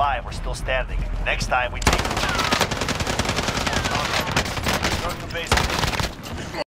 five we're still standing. Next time, we take...